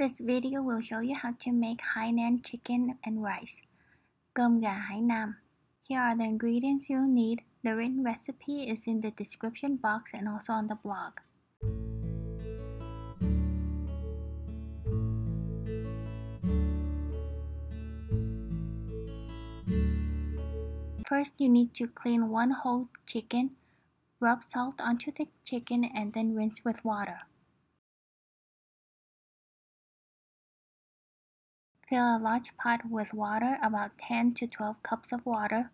This video will show you how to make Hainan chicken and rice. Cơm gà. Here are the ingredients you'll need. The written recipe is in the description box and also on the blog. First, you need to clean one whole chicken, rub salt onto the chicken and then rinse with water. Fill a large pot with water, about 10 to 12 cups of water.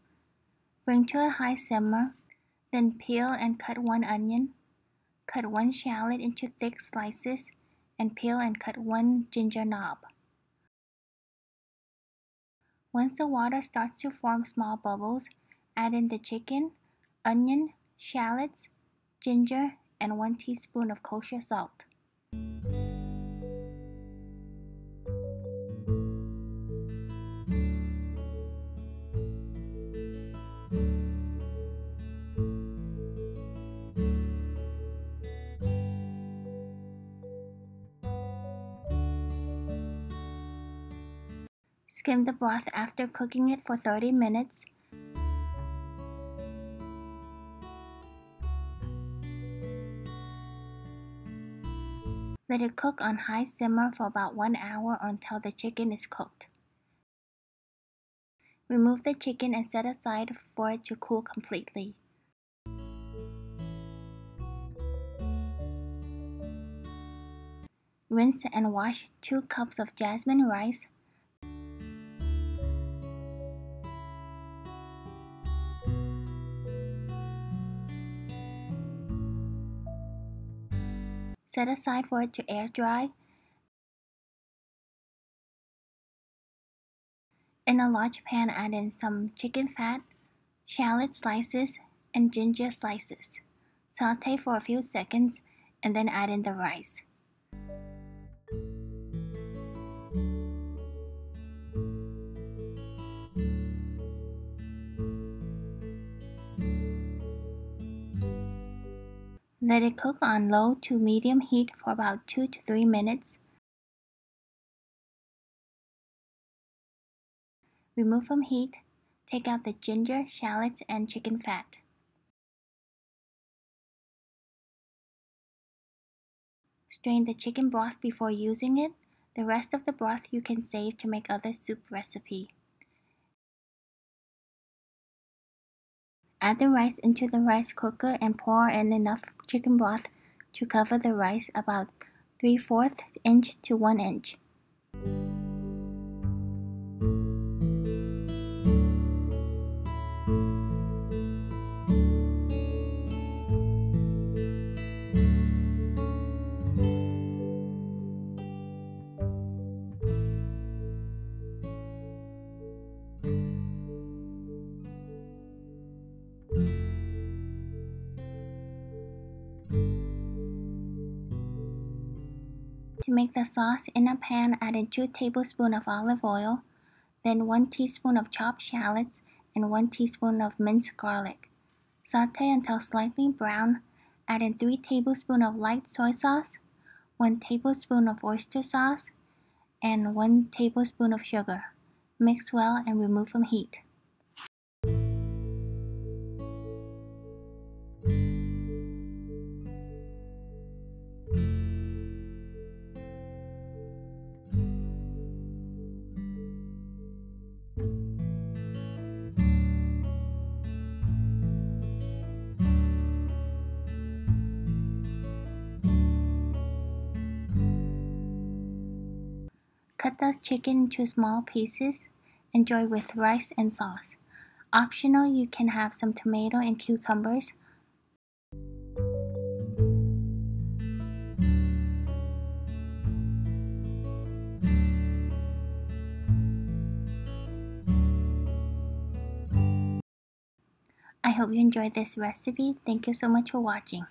Bring to a high simmer, then peel and cut one onion. Cut one shallot into thick slices and peel and cut one ginger knob. Once the water starts to form small bubbles, add in the chicken, onion, shallots, ginger, and 1 teaspoon of kosher salt. Skim the broth after cooking it for 30 minutes. Let it cook on high simmer for about 1 hour until the chicken is cooked. Remove the chicken and set aside for it to cool completely. Rinse and wash 2 cups of jasmine rice, Set aside for it to air dry. In a large pan, add in some chicken fat, shallot slices, and ginger slices. Saute for a few seconds and then add in the rice. Let it cook on low to medium heat for about 2 to 3 minutes. Remove from heat, take out the ginger, shallots, and chicken fat. Strain the chicken broth before using it. The rest of the broth you can save to make other soup recipe. Add the rice into the rice cooker and pour in enough chicken broth to cover the rice about 3 4 inch to 1 inch. To make the sauce in a pan, add in 2 tablespoons of olive oil, then 1 teaspoon of chopped shallots and 1 teaspoon of minced garlic. Saute until slightly brown. Add in 3 tablespoons of light soy sauce, 1 tablespoon of oyster sauce, and 1 tablespoon of sugar. Mix well and remove from heat. Cut the chicken into small pieces. Enjoy with rice and sauce. Optional, you can have some tomato and cucumbers. I hope you enjoyed this recipe. Thank you so much for watching.